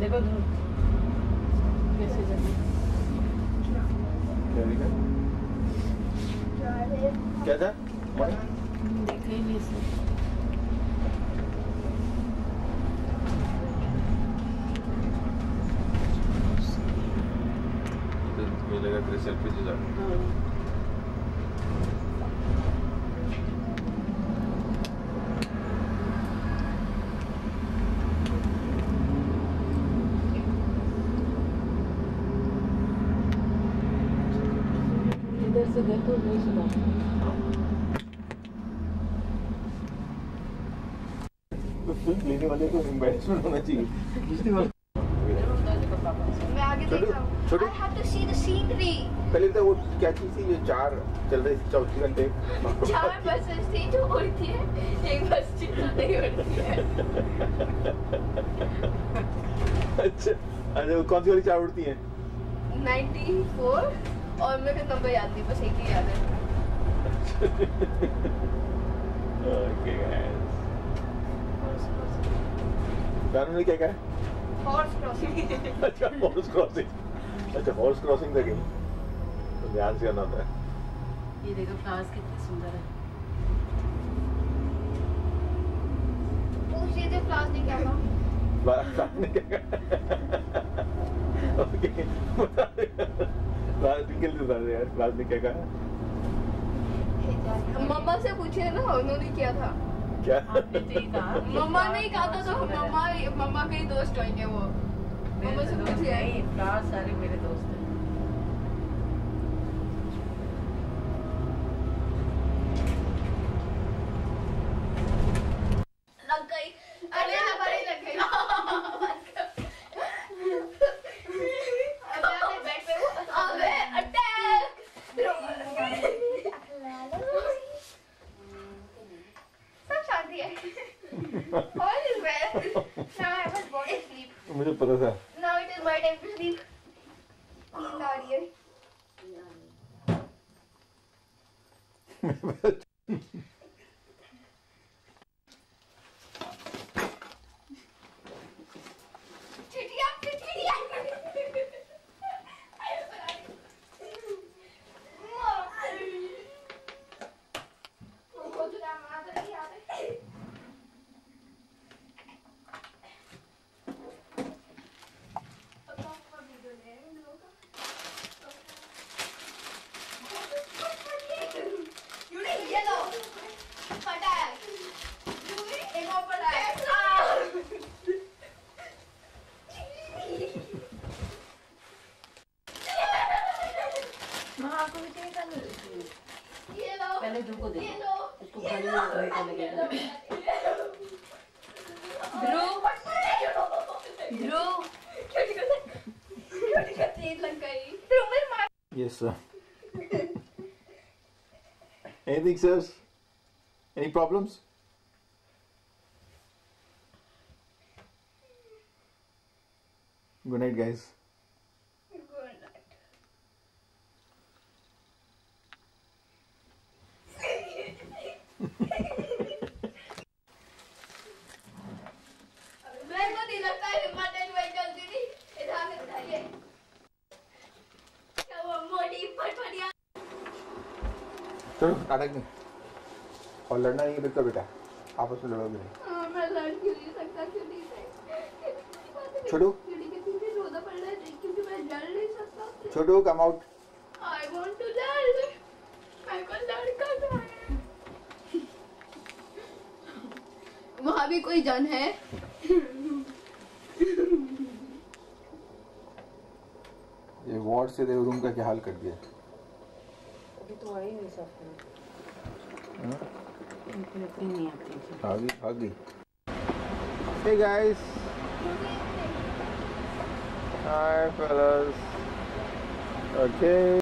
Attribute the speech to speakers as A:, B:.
A: देखो। कैसे
B: क्या था?
A: देखा? ही नहीं इसे
B: मिलेगा तेरे सेल्फी जा
A: हाँ इधर से देखो नहीं सुना।
B: तो फ़िल्म लेने वाले को एम्बेरसमेंट होना चाहिए। पिछली बार
C: मैं आगे देख रहा हूँ।
B: छोटू।
C: I have to see the scenery
B: पहले तो वो क्या चीज़ थी? ये चार चल रही थी चौथी घंटे।
C: चार बसेस थी जो उड़ती है। एक बस जो नहीं उड़ती है।
B: अच्छा अच्छा वो कौन सी वाली चार उड़ती हैं?
C: 94 और मेरे को नंबर याद नहीं बस एक ही याद है।
B: ओके गाइस गानों ने क्या कहा
C: हॉर्स क्रॉसिंग
B: अच्छा हॉर्स क्रॉसिंग अच्छा हॉर्स क्रॉसिंग था गेम तो ध्यान से करना होता है।
A: ये देखो फ्लावर्स कितने सुंदर है।
C: क्लास ने क्या कहा
B: बात ने क्या कहा ओके ने क्या कहा?
C: मम्मा से पूछे ना उन्होंने किया था।
B: क्या?
A: तो
C: मम्मा ने ही कहा था तो
A: है।
C: मम्मा मम्मा के ही दोस्त होंगे वो। मम्मा से पूछिए
A: सारे मेरे दोस्त हैं।
B: मुझे पता था।
C: Now it is my time to sleep नींद आ रही है
A: माँ भी चाहिए था
C: ये लो
A: पहले ध्रुव को
C: लो
A: उसको खाने में तरीका लगेगा
C: ध्रुव
A: ध्रुव
C: छोटी को छोटी को तेज लग गई ध्रुव मेरे मार
B: Yes, sir. Anything, sirs? Any problems? Good night, guys.
C: मेरे को नहीं लगता है हिम्मत एंजॉय जल्दी नहीं। इधर से उठाइए क्या वो मोटी फटफटिया
B: चलो नहीं और लड़ना नहीं? बिल्कुल बेटा आपस में लड़ोगे नहीं
C: हाँ, मैं लड़ क्यों नहीं सकता। क्यों नहीं सकता
B: छोटू
C: खिड़की के पीछे रोना पड़ रहा है क्योंकि मैं लड़ नहीं सकता
B: छोटू come out
C: I want to लड़ मैं को लड़का कहाँ है वहाँ भी कोई जन है
B: ये वार्ड से देखो रूम का क्या हाल कर दिया
A: अभी तो आई नहीं
B: हाँ?
A: थी
B: आ गई आ गई Hey guys. Hi fellas. Okay.